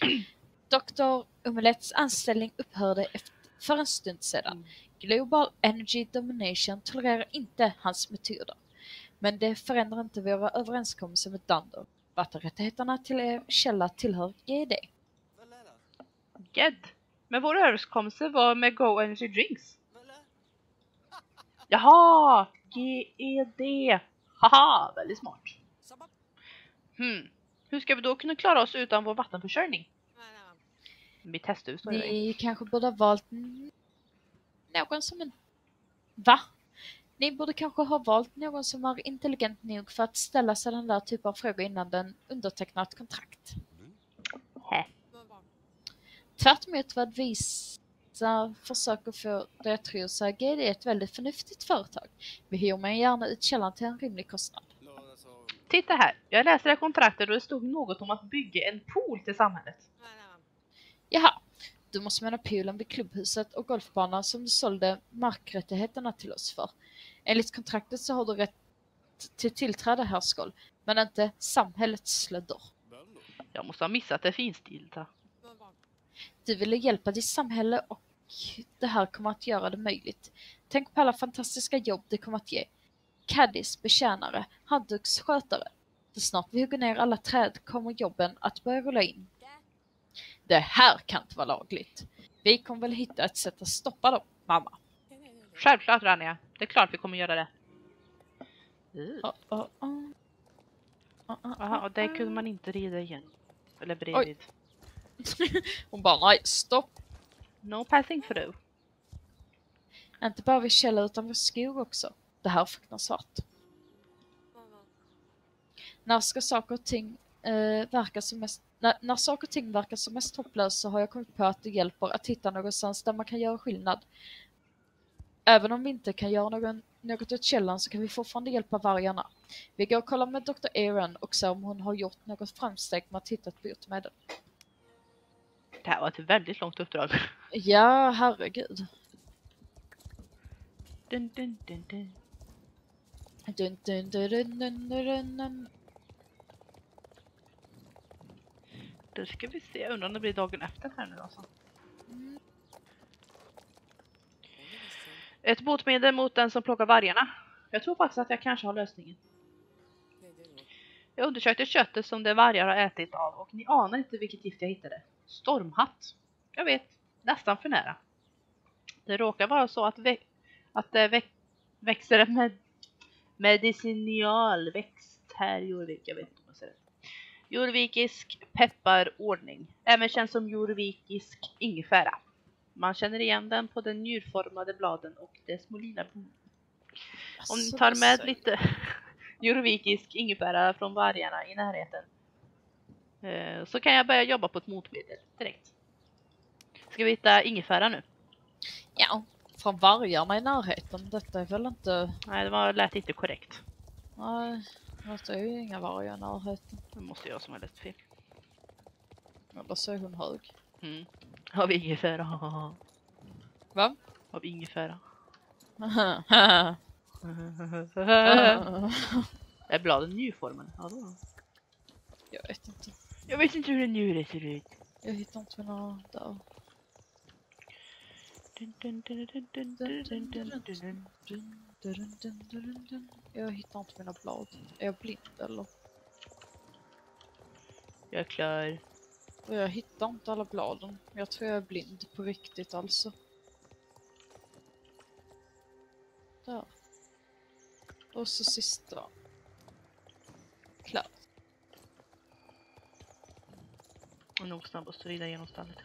Dr. Omelets anställning upphörde efter, för en stund sedan. Global Energy Domination tolererar inte hans metoder. Men det förändrar inte våra överenskommelser med Dunder. Vattenrättigheterna till er källa tillhör GD. Ged. Men vår överenskommelse var med Go Energy Drinks. Jaha! GED. Haha, väldigt smart. Hmm. Hur ska vi då kunna klara oss utan vår vattenförsörjning? Hästhus står ju Ni kanske borde ha valt någon som en... Va? Ni borde kanske ha valt någon som är intelligent nog för att ställa sig den där typen av frågor innan den undertecknar ett kontrakt. Hä. Tvärt emot vad vissa försöker få det att tro så är ett väldigt förnuftigt företag. Vi hyr mig gärna ut källan till en rimlig kostnad. Titta här, jag läste det här kontraktet och det stod något om att bygga en pool till samhället. Jaha, du måste mena poolen vid klubbhuset och golfbanan som du sålde markrättigheterna till oss för. Enligt kontraktet så har du rätt till tillträde här skål, men inte samhällets slödder. Jag måste ha missat det finstilta. Du ville hjälpa ditt samhälle och det här kommer att göra det möjligt. Tänk på alla fantastiska jobb det kommer att ge. Caddies, betjänare, handduksskötare. Så snart vi hugger ner alla träd kommer jobben att börja rulla in. Det här kan inte vara lagligt. Vi kommer väl hitta ett sätt att stoppa dem, mamma. Självklart Rania, det är klart vi kommer göra det. Oh, oh, oh. Jaha, och där kunde man inte rida igen. Eller bredvid. Hon bara, nej, stopp. No passing through. Inte bara vid källa utan vid skog också. Det här är fruktansvärt. När ska saker och ting eh, verka som mest när, när saker och ting verkar som mest hopplösa har jag kommit på att det hjälper att hitta någonstans där man kan göra skillnad. Även om vi inte kan göra någon, något åt källan så kan vi fortfarande hjälpa vargarna. Vi går och kollar med Dr. Aaron och ser om hon har gjort något framsteg med att hitta ett botemedel. Det här var ett väldigt långt uppdrag. Ja, herregud. Dun, dun, dun, dun. Dun, dun, dun, dun, dun, dun, dun. Då ska vi se, undrar om det blir dagen efter här nu alltså. Ett botemedel mot den som plockar vargarna. Jag tror faktiskt att jag kanske har lösningen. Jag undersökte köttet som de vargar har ätit av och ni anar inte vilket gift jag hittade. Stormhatt. Jag vet, nästan för nära. Det råkar vara så att, vä att det vä växer en med medicinalväxt här i Jorvik. Jag vet inte om jag säger det. Jorvikisk pepparordning. Även känd som jorvikisk ingefära. Man känner igen den på den njurformade bladen och dess små lila blommor. Om ni Alltså, tar med lite jorvikisk ingefära från vargarna i närheten eh, så kan jag börja jobba på ett motmedel direkt. Ska vi hitta ingefära nu? Ja, från vargarna i närheten. Detta är väl inte... Nej, det var, lät inte korrekt. Nej, det är ju inga vargar i närheten. Det måste jag som har läst fel. Eller så är hon hög. Mm. Vi ingefära? Va? Vi ingefära? är bladen njurformen? Ja, då. Jag vet inte. Jag vet inte hur en njure ser ut. Jag hittar inte mina där. Jag hittar inte mina blad. Är jag blind eller? Jag är klar. Och jag hittar inte alla bladen. Jag tror jag är blind på riktigt alltså. Där. Och så sista. Klar. Och nog snabbast att rida genom stallet.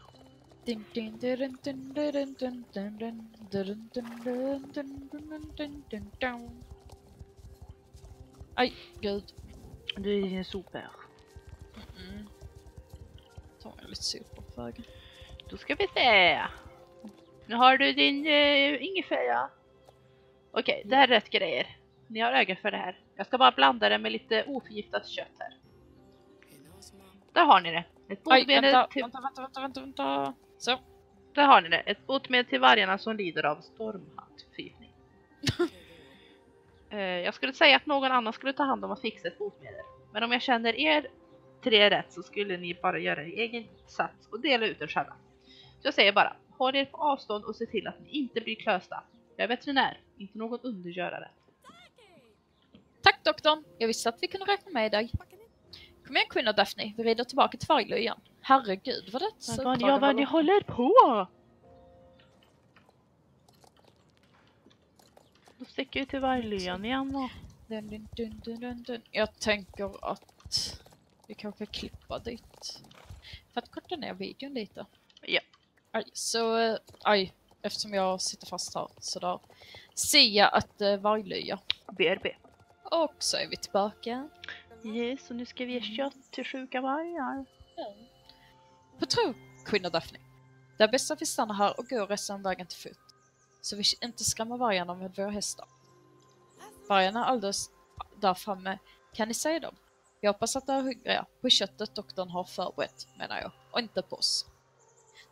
Aj, gud. Du är din sopor. Mm -mm. Tar jag lite sopor på vägen. Då ska vi se. Nu har du din uh, ingefära. Okej, okay, det här är rätt grejer. Ni har öga för det här. Jag ska bara blanda det med lite oförgiftat kött här. Där har ni det. Ett botemedel vänta, till, vänta, vänta, vänta, vänta, vänta. Så. där har ni det. Ett botemedel till vargarna som lider av stormhattförgiftning. Eh, jag skulle säga att någon annan skulle ta hand om att fixa ett botemedel. Men om jag känner er tre rätt så skulle ni bara göra er egen sats och dela ut den själva. Så jag säger bara, håll er på avstånd och se till att ni inte blir klösta. Jag är veterinär, inte någon undergörare. Doktorn, jag visste att vi kunde räkna med dig. Kom igen kvinna Daphne, vi rider tillbaka till Varglöjan. Herregud vad det Men vad, ja, vad ni håller på! Då sticker vi till Varglyan igen då. Dun, dun, dun, dun. Jag tänker att vi kanske klippa dit. För att korta ner videon lite. Ja. Aj, så, eh, aj, eftersom jag sitter fast här sådär. Jag att uh, Varglöja. BRB. Och så är vi tillbaka. Yes, och nu ska vi ge kött till sjuka vargar. På tro, kvinna Daphne. Det är bäst att vi stannar här och går resten av vägen till fot. Så vi inte skrämmer vargarna med våra hästar. Vargarna är alldeles där framme. Kan ni se dem? Jag hoppas att de är hungriga på köttet doktorn har förberett, menar jag. Och inte på oss.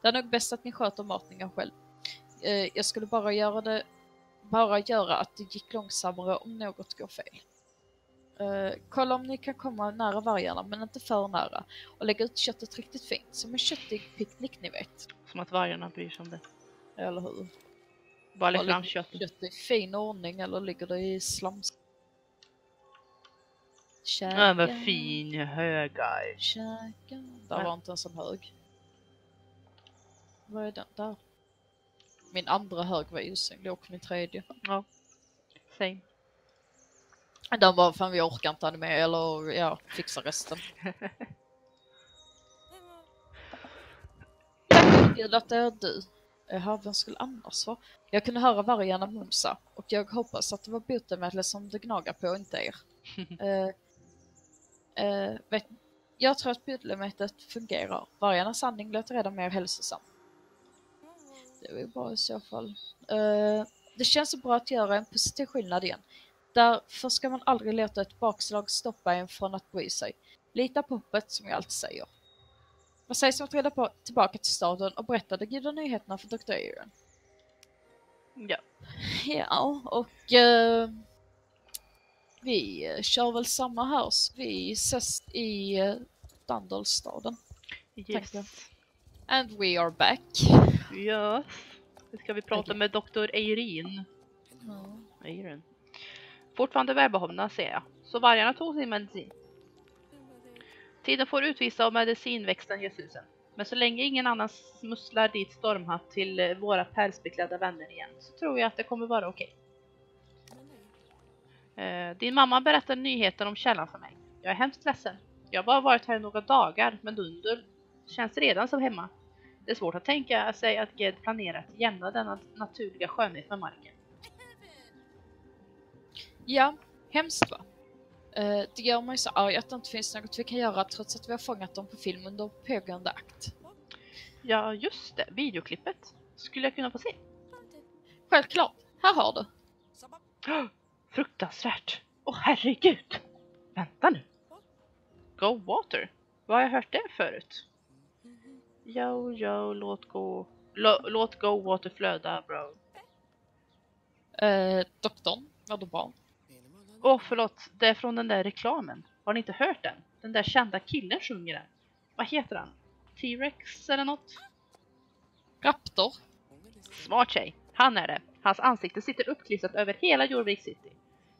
Det är nog bäst att ni sköter matningen själv. Eh, jag skulle bara göra det bara göra att det gick långsammare om något går fel. Eh, kolla om ni kan komma nära vargarna, men inte för nära. Och lägga ut köttet riktigt fint, som en köttig picknick ni vet. Som att vargarna bryr sig om det. Eller hur? Bara lägg fram köttet. Kött i fin ordning eller ligger det i slams? Käka, Ja, vad fin högar. Käka. Där var inte en sån hög. Vad är den? Där. Min andra hög var osynlig och min tredje. Ja. Same. Den var fan vi orkar inte animera eller ja, fixa resten. Gud att det är du. Jaha, vem skulle annars vara? Jag kunde höra vargarna mumsa och jag hoppas att det var botemedlet som det gnagar på, inte er. Eh, eh, vet, jag tror att botemedlet fungerar. Vargarnas andning låter redan mer hälsosam. Det är ju bra i så fall. Eh, det känns så bra att göra en positiv skillnad igen. Därför ska man aldrig låta ett bakslag stoppa en från att bry sig. Lita på hoppet som jag alltid säger. Vad sägs om att reda på tillbaka till staden och berätta de goda nyheterna för Dr. Aaron? Ja. Ja, och eh, vi eh, kör väl samma här så vi ses i uh, Dandalstaden. Tack, ja. Yes. And we are back. Yes. Nu ska vi prata Okej. med Dr. Eirin. Mm. Eirin. Fortfarande välbehållna ser jag. Så vargarna tog sin medicin. Tiden får utvisa om medicinväxten ger susen. Men så länge ingen annan smusslar dit stormhatt till eh, våra pälsbeklädda vänner igen så tror jag att det kommer vara okej. Eh, din mamma berättade nyheten om källan för mig. Jag är hemskt ledsen. Jag har bara varit här några dagar men Dunder känns redan som hemma. Det är svårt att tänka sig att Ged planerar att jämna denna naturliga skönhet med marken. Ja, hemskt va? Eh, det gör mig så arg att det inte finns något vi kan göra trots att vi har fångat dem på film under pågående akt. Ja, just det. Videoklippet. Skulle jag kunna få se? Självklart, här har du. Fruktansvärt! Åh herregud! Vänta nu! Go Water? Var har jag hört det förut? Yo, yo, låt gå... Lå, låt Go Water flöda, bro. Eh, doktorn, det bra? Åh, förlåt. Det är från den där reklamen. Har ni inte hört den? Den där kända killen sjunger den. Vad heter han? T-Rex eller något? Raptor? Smart tjej. Han är det. Hans ansikte sitter uppklistrat över hela Jorvik City.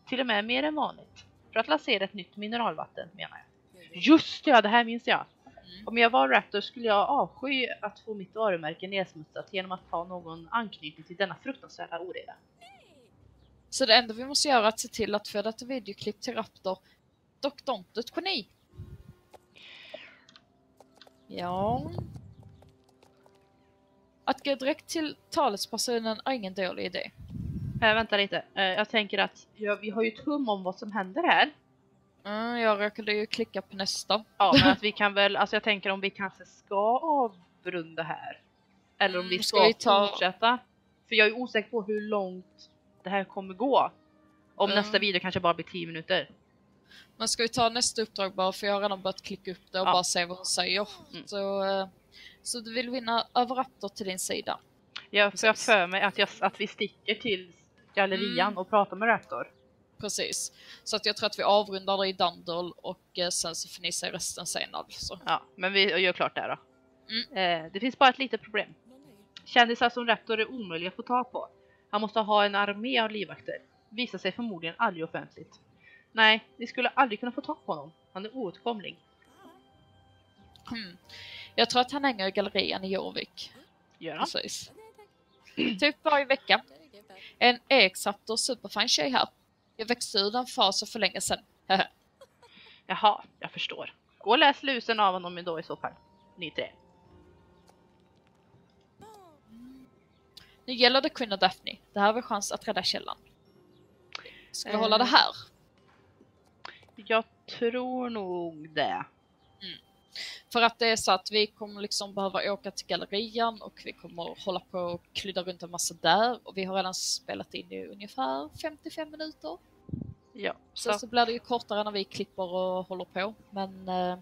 Till och med mer än vanligt. För att lansera ett nytt mineralvatten, menar jag. Just ja, det här minns jag. Om jag var Raptor skulle jag avsky att få mitt varumärke nedsmutsat genom att ha någon anknytning till denna fruktansvärda oreda. Så det enda vi måste göra är att se till att få detta videoklipp till Raptor. Du är ett geni! Ja... Att gå direkt till talespersonen är ingen dålig idé. Äh, vänta lite. Eh, jag tänker att ja, vi har ju ett hum om vad som händer här. Mm, jag råkade ju klicka på nästa. Ja, men att vi kan väl, alltså jag tänker om vi kanske ska avrunda här. Eller om vi Mm, ska, ska vi ta- fortsätta. För jag är osäker på hur långt det här kommer gå. Om Mm. nästa video kanske bara blir 10 minuter. Men ska vi ta nästa uppdrag bara för jag har redan börjat klicka upp det och Ja. bara se vad hon säger. Mm. Så, eh, så du vill vinna över Raptor till din sida? Jag får jag för mig att, jag, att vi sticker till gallerian Mm. och pratar med Raptor. Precis. Så att jag tror att vi avrundar det i Dundle och eh, sen så får ni se resten sen alltså. Ja, men vi gör klart det då. Mm. Eh, det finns bara ett litet problem. Kändisar som Raptor är omöjliga att få tag på. Han måste ha en armé av livvakter. Visar sig förmodligen aldrig offentligt. Nej, ni skulle aldrig kunna få tag på honom. Han är oåtkomlig. Hmm. Jag tror att han hänger i gallerian i Jorvik. Gör han? Precis. typ varje vecka. En EX-Raptor superfin tjej här. Jag växte ur den fasen för länge sedan. Jaha, jag förstår. Gå och läs lusen av honom då i så fall. Ni tre. nu gäller det Queen och Daphne. Det här är vår chans att rädda källan. Ska vi Eh. hålla det här? Jag tror nog det. För att det är så att vi kommer liksom behöva åka till gallerian och vi kommer hålla på och klydda runt en massa där och vi har redan spelat in i ungefär 55 minuter. Ja, Så, så, så blir det ju kortare när vi klipper och håller på. Men eh,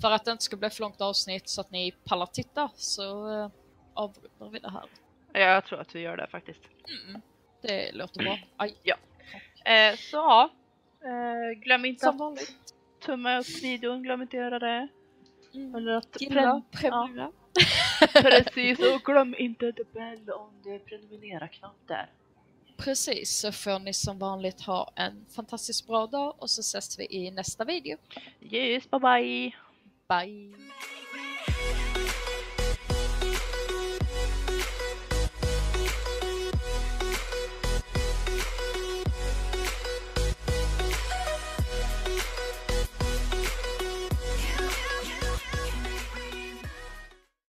för att det inte ska bli för långt avsnitt så att ni pallar titta så eh, avrundar vi det här. jag tror att vi gör det faktiskt. Mm, det låter bra. Aj, Eh, så ja, eh, glöm inte som att vanligt. Tumma upp videon, glöm inte att göra det. Mm. Eller att Gilla, pren- prenumerera. Precis, och glöm inte the bell om är prenumerera-knapp där. Precis, så får ni som vanligt ha en fantastiskt bra dag och så ses vi i nästa video. Yes, bye bye! Bye!